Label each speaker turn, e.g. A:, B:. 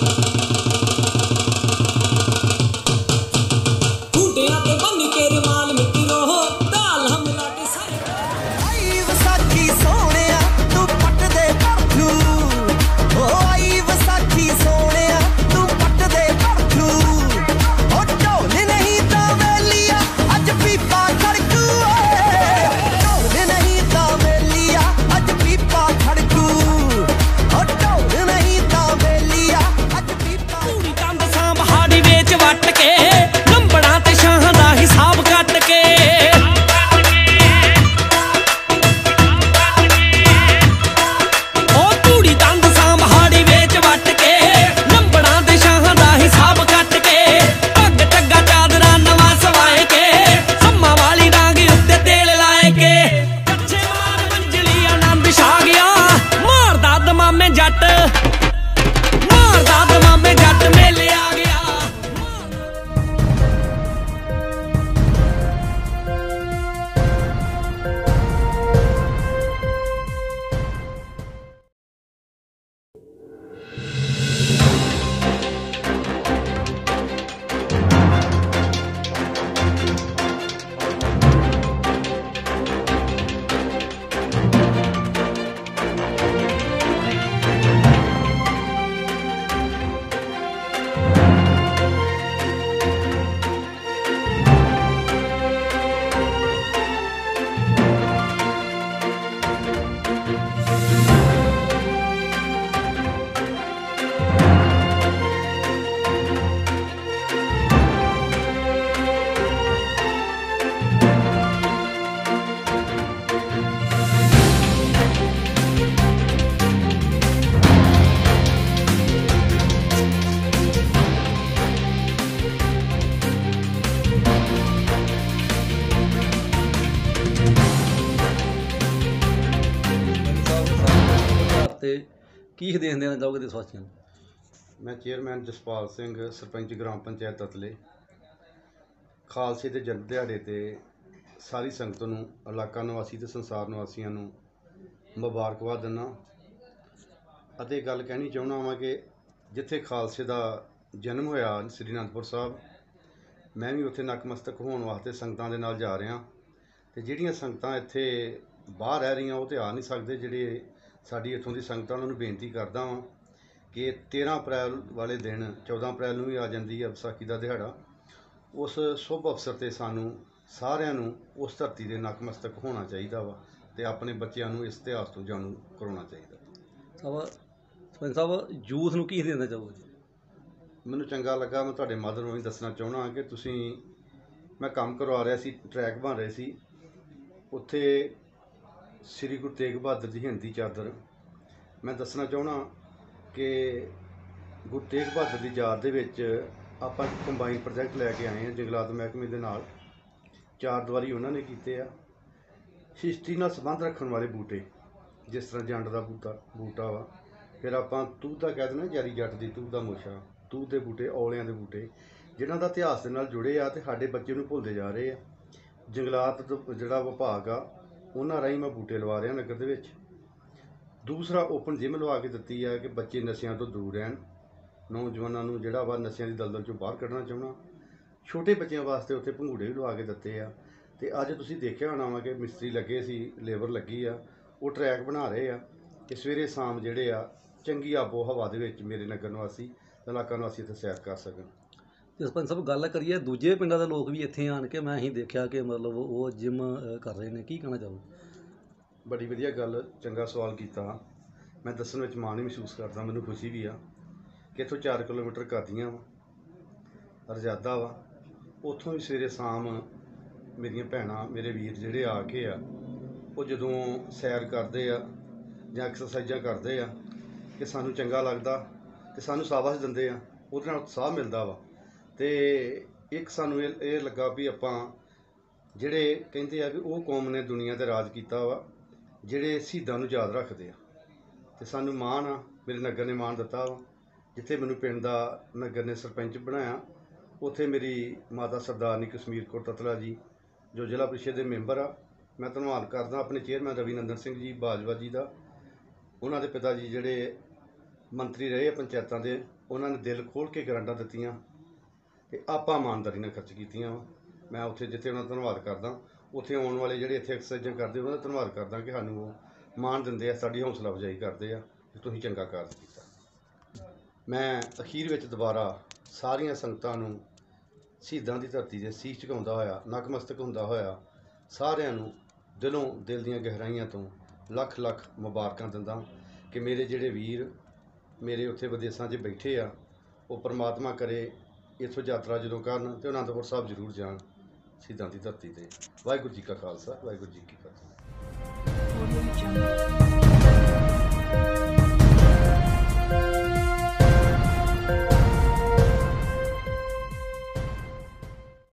A: you ਘਟ ਤੇ
B: ਕੀ
C: ਹਦੇਸ਼ ਦੇਣਾ ਚਾਹੋਗੇ ਦੇਸ਼ ਵਾਸੀਆਂ ਨੂੰ?
D: ਮੈਂ ਚੇਅਰਮੈਨ ਜਸਪਾਲ ਸਿੰਘ, ਸਰਪੰਚ ਗ੍ਰਾਮ ਪੰਚਾਇਤ ਤਤਲੇ, ਖਾਲਸੇ ਦੇ ਜਨਮ ਦਿਹਾੜੇ ਤੇ ਸਾਰੀ ਸੰਗਤ ਨੂੰ, ਇਲਾਕਾ ਨਿਵਾਸੀ ਤੇ ਸੰਸਾਰ ਨਿਵਾਸੀਆਂ ਨੂੰ ਮੁਬਾਰਕਬਾਦ ਦਿੰਦਾ ਅਤੇ ਗੱਲ ਕਹਿਣੀ ਚਾਹੁੰਦਾ ਹਾਂ ਕਿ ਜਿੱਥੇ ਖਾਲਸੇ ਦਾ ਜਨਮ ਹੋਇਆ ਸ੍ਰੀ ਅਨੰਦਪੁਰ ਸਾਹਿਬ, ਮੈਂ ਵੀ ਉੱਥੇ ਨਕਮਸਤਕ ਹੋਣ ਵਾਸਤੇ ਸੰਗਤਾਂ ਦੇ ਨਾਲ ਜਾ ਰਿਹਾ ਤੇ ਜਿਹੜੀਆਂ ਸੰਗਤਾਂ ਇੱਥੇ ਬਾਹਰ ਰਹਿ ਰਹੀਆਂ ਉਹ ਤੇ ਆ ਨਹੀਂ ਸਕਦੇ, ਜਿਹੜੇ ਸਾਡੀ ਇੱਥੋਂ ਦੀ ਸੰਗਤਾਂ ਉਹਨਾਂ ਨੂੰ ਬੇਨਤੀ ਕਰਦਾ ਵਾਂ ਕਿ 13 ਅਪ੍ਰੈਲ ਵਾਲੇ ਦਿਨ 14 ਅਪ੍ਰੈਲ ਨੂੰ ਵੀ ਆ ਜਾਂਦੀ ਹੈ ਵਿਸਾਖੀ ਦਾ ਦਿਹਾੜਾ ਉਸ ਸ਼ੁਭ ਅਵਸਰ ਤੇ ਸਾਨੂੰ ਸਾਰਿਆਂ ਨੂੰ ਉਸ ਧਰਤੀ ਦੇ ਨਕਮਸਤਕ ਹੋਣਾ ਚਾਹੀਦਾ ਵਾ ਤੇ ਆਪਣੇ ਬੱਚਿਆਂ ਨੂੰ ਇਸ ਇਤਿਹਾਸ ਤੋਂ ਜਾਣੂ ਕਰਾਉਣਾ ਚਾਹੀਦਾ।
C: ਸਰਪੰਚ ਸਾਹਿਬ ਯੂਥ ਨੂੰ ਕੀ ਦੇਣਾ ਚਾਹੋਗੇ?
D: ਮੈਨੂੰ ਚੰਗਾ ਲੱਗਾ ਮੈਂ ਤੁਹਾਡੇ ਮਾਧਰ ਨੂੰ ਵੀ ਦੱਸਣਾ ਚਾਹੁੰਦਾ ਹਾਂ ਕਿ ਤੁਸੀਂ ਮੈਂ ਕੰਮ ਕਰਵਾ ਰਿਹਾ ਸੀ ਟਰੈਕ ਬਣ ਰਹੇ ਸੀ ਉੱਥੇ ਸ੍ਰੀ ਗੁਰੂ ਤੇਗ ਬਹਾਦਰ ਦੀ ਹਿੰਦੀ ਚਾਦਰ। ਮੈਂ ਦੱਸਣਾ ਚਾਹੁੰਦਾ ਕਿ ਗੁਰੂ ਤੇਗ ਬਹਾਦਰ ਦੀ ਯਾਦ ਦੇ ਵਿੱਚ ਆਪਾਂ ਕੰਬਾਈਨ ਪ੍ਰੋਜੈਕਟ ਲੈ ਕੇ ਆਏ ਹਾਂ ਜੰਗਲਾਤ ਮਹਿਕਮੇ ਦੇ ਨਾਲ। ਚਾਰ ਦੀਵਾਰੀ ਉਹਨਾਂ ਨੇ ਕੀਤੇ ਆ। ਹਿਸਟਰੀ ਨਾਲ ਸੰਬੰਧ ਰੱਖਣ ਵਾਲੇ ਬੂਟੇ, ਜਿਸ ਤਰ੍ਹਾਂ ਜੰਡ ਦਾ ਬੂਟਾ ਬੂਟਾ ਵਾ। ਫਿਰ ਆਪਾਂ ਤੂੰ ਤਾਂ ਕਹਿ ਦਿੰਦੇ ਜਾਰੀ ਜੱਟ ਦੀ ਤੂੰ ਦਾ ਮੋਸ਼ਾ ਤੂੰ ਦੇ ਬੂਟੇ, ਔਲਿਆਂ ਦੇ ਬੂਟੇ, ਜਿਨ੍ਹਾਂ ਦਾ ਇਤਿਹਾਸ ਦੇ ਨਾਲ ਜੁੜੇ ਆ ਤੇ ਸਾਡੇ ਬੱਚੇ ਨੂੰ ਭੁੱਲਦੇ ਜਾ ਰਹੇ ਆ। ਜੰਗਲਾਤ ਜਿਹੜਾ ਵਿਭਾਗ ਆ ਉਹਨਾਂ ਰਾਹੀਂ ਮੈਂ ਬੂਟੇ ਲਵਾ ਰਿਹਾ ਨਗਰ ਦੇ ਵਿੱਚ। ਦੂਸਰਾ ਓਪਨ ਜਿਮ ਲਵਾ ਕੇ ਦਿੱਤੀ ਆ ਕਿ ਬੱਚੇ ਨਸ਼ਿਆਂ ਤੋਂ ਦੂਰ ਰਹਿਣ। ਨੌਜਵਾਨਾਂ ਨੂੰ ਜਿਹੜਾ ਵਾ ਨਸ਼ਿਆਂ ਦੀ ਦਲਦਲ ਚੋਂ ਬਾਹਰ ਕੱਢਣਾ ਚਾਹੁੰਦਾ। ਛੋਟੇ ਬੱਚਿਆਂ ਵਾਸਤੇ ਉੱਥੇ ਭੰਗੂੜੇ ਵੀ ਲਵਾ ਕੇ ਦਿੱਤੇ ਆ। ਤੇ ਅੱਜ ਤੁਸੀਂ ਦੇਖਿਆ ਹੋਣਾ ਵਾ ਕਿ ਮਿਸਤਰੀ ਲੱਗੇ ਸੀ, ਲੇਬਰ ਲੱਗੀ ਆ, ਉਹ ਟਰੈਕ ਬਣਾ ਰਹੇ ਆ। ਕਿ ਸਵੇਰੇ ਸ਼ਾਮ ਜਿਹੜੇ ਆ, ਚੰਗੀ ਆਬੋ ਹਵਾ ਦੇ ਵਿੱਚ ਮੇਰੇ ਨਗਰ ਨਿਵਾਸੀ, ਇਲਾਕਾ ਨਿਵਾਸੀ ਇੱਥੇ ਸੈਰ ਕਰ ਸਕਣ।
C: ਤੇ ਸਰਪੰਚ ਸਾਹਿਬ ਗੱਲ ਕਰੀਏ, ਦੂਜੇ ਪਿੰਡਾਂ ਦੇ ਲੋਕ ਵੀ ਇੱਥੇ ਆਣ ਕੇ ਮੈਂ ਅਸੀਂ ਦੇਖਿਆ ਕਿ ਮਤਲਬ ਉਹ ਜਿਮ ਕਰ ਰਹੇ ਨੇ। ਕੀ ਕਹਿਣਾ ਚਾਹੋਗੇ?
D: ਬੜੀ ਵਧੀਆ ਗੱਲ, ਚੰਗਾ ਸਵਾਲ ਕੀਤਾ। ਮੈਂ ਦੱਸਣ ਵਿੱਚ ਮਾਣ ਹੀ ਮਹਿਸੂਸ ਕਰਦਾ, ਮੈਨੂੰ ਖੁਸ਼ੀ ਵੀ ਆ ਕਿ ਇੱਥੋਂ 4 ਕਿਲੋਮੀਟਰ ਕਰਦੀਆਂ ਵਾ, ਰਜਾਦਾ ਵਾ। ਉੱਥੋਂ ਵੀ ਸਵੇਰੇ ਸ਼ਾਮ ਮੇਰੀਆਂ ਭੈਣਾਂ, ਮੇਰੇ ਵੀਰ ਜਿਹੜੇ ਆ ਕੇ ਆ, ਉਹ ਜਦੋਂ ਸੈਰ ਕਰਦੇ ਆ ਜਾਂ ਐਕਸਰਸਾਈਜ਼ਾਂ ਕਰਦੇ ਆ, ਕਿ ਸਾਨੂੰ ਚੰਗਾ ਲੱਗਦਾ, ਤੇ ਸਾਨੂੰ ਸਾਬਾਸ਼ ਦਿੰਦੇ ਆ, ਉਹਦੇ ਨਾਲ ਉਤਸ਼ਾਹ ਮਿਲਦਾ ਵਾ। ਅਤੇ ਇੱਕ ਸਾਨੂੰ ਇਹ ਇਹ ਲੱਗਾ ਵੀ ਆਪਾਂ ਜਿਹੜੇ ਕਹਿੰਦੇ ਆ ਵੀ ਉਹ ਕੌਮ ਨੇ ਦੁਨੀਆ ਤੇ ਰਾਜ ਕੀਤਾ ਵਾ, ਜਿਹੜੇ ਸ਼ਹੀਦਾਂ ਨੂੰ ਯਾਦ ਰੱਖਦੇ ਆ। ਅਤੇ ਸਾਨੂੰ ਮਾਣ ਆ, ਮੇਰੇ ਨਗਰ ਨੇ ਮਾਣ ਦਿੱਤਾ ਵਾ। ਜਿੱਥੇ ਮੈਨੂੰ ਪਿੰਡ ਦਾ ਨਗਰ ਨੇ ਸਰਪੰਚ ਬਣਾਇਆ, ਉੱਥੇ ਮੇਰੀ ਮਾਤਾ ਸਰਦਾਰਨੀ ਕਸ਼ਮੀਰ ਕੌਰ ਤਤਲਾ ਜੀ, ਜੋ ਜ਼ਿਲ੍ਹਾ ਪ੍ਰੀਸ਼ਦ ਦੇ ਮੈਂਬਰ ਆ। ਮੈਂ ਧੰਨਵਾਦ ਕਰਦਾ ਆਪਣੇ ਚੇਅਰਮੈਨ ਰਵੀ ਸਿੰਘ ਜੀ ਬਾਜਵਾ ਜੀ ਦਾ। ਉਹਨਾਂ ਦੇ ਪਿਤਾ ਜੀ ਜਿਹੜੇ ਮੰਤਰੀ ਰਹੇ ਆ ਪੰਚਾਇਤਾਂ ਦੇ, ਉਹਨਾਂ ਨੇ ਦਿਲ ਖੋਲ ਕੇ ਗਰਾਂਟਾਂ ਦਿੱਤੀਆਂ। ਤੇ ਆਪਾਂ ਇਮਾਨਦਾਰੀ ਨਾਲ ਖਰਚ ਕੀਤੀਆਂ ਵਾ। ਮੈਂ ਉੱਥੇ ਜਿੱਥੇ ਉਹਨਾਂ ਦਾ ਧੰਨਵਾਦ ਕਰਦਾ, ਉੱਥੇ ਆਉਣ ਵਾਲੇ ਜਿਹੜੇ ਇੱਥੇ ਐਕਸਰਸਾਈਜ਼ਾਂ ਕਰਦੇ, ਉਹਨਾਂ ਦਾ ਧੰਨਵਾਦ ਕਰਦਾ ਕਿ ਸਾਨੂੰ ਉਹ ਮਾਣ ਦਿੰਦੇ ਆ, ਸਾਡੀ ਹੌਸਲਾ ਅਫਜ਼ਾਈ ਕਰਦੇ ਆ ਕਿ ਤੁਸੀਂ ਚੰਗਾ ਕਾਰਜ ਕੀਤਾ। ਮੈਂ ਅਖੀਰ ਵਿੱਚ ਦੁਬਾਰਾ ਸਾਰੀਆਂ ਸੰਗਤਾਂ ਨੂੰ ਸ਼ਹੀਦਾਂ ਦੀ ਧਰਤੀ ਦੇ ਸੀਸ ਝੁਕਾਉਂਦਾ ਹੋਇਆ ਨਕਮਸਤਕ ਹੁੰਦਾ ਹੋਇਆ, ਸਾਰਿਆਂ ਨੂੰ ਦਿਲੋਂ ਦਿਲ ਦੀਆਂ ਗਹਿਰਾਈਆਂ ਤੋਂ ਲੱਖ ਲੱਖ ਮੁਬਾਰਕਾਂ ਦਿੰਦਾ ਕਿ ਮੇਰੇ ਜਿਹੜੇ ਵੀਰ ਮੇਰੇ ਉੱਥੇ ਵਿਦੇਸ਼ਾਂ 'ਚ ਬੈਠੇ ਆ, ਉਹ ਪਰਮਾਤਮਾ ਕਰੇ ਇੱਥੋਂ ਯਾਤਰਾ ਜਦੋਂ ਕਰਨ ਤੇ ਅਨੰਦਪੁਰ ਸਾਹਿਬ ਜ਼ਰੂਰ ਜਾਣ ਸ਼ਹੀਦਾਂ ਦੀ ਧਰਤੀ ਤੇ। ਵਾਹਿਗੁਰੂ ਜੀ ਕਾ ਖਾਲਸਾ, ਵਾਹਿਗੁਰੂ ਜੀ ਕੀ ਫਤਿਹ।